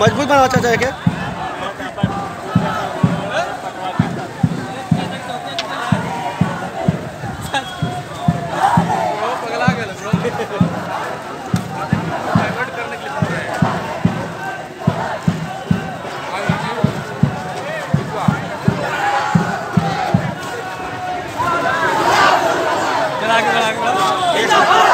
मज़बूत बनाओ चाचा है क्या? Vielen Dank.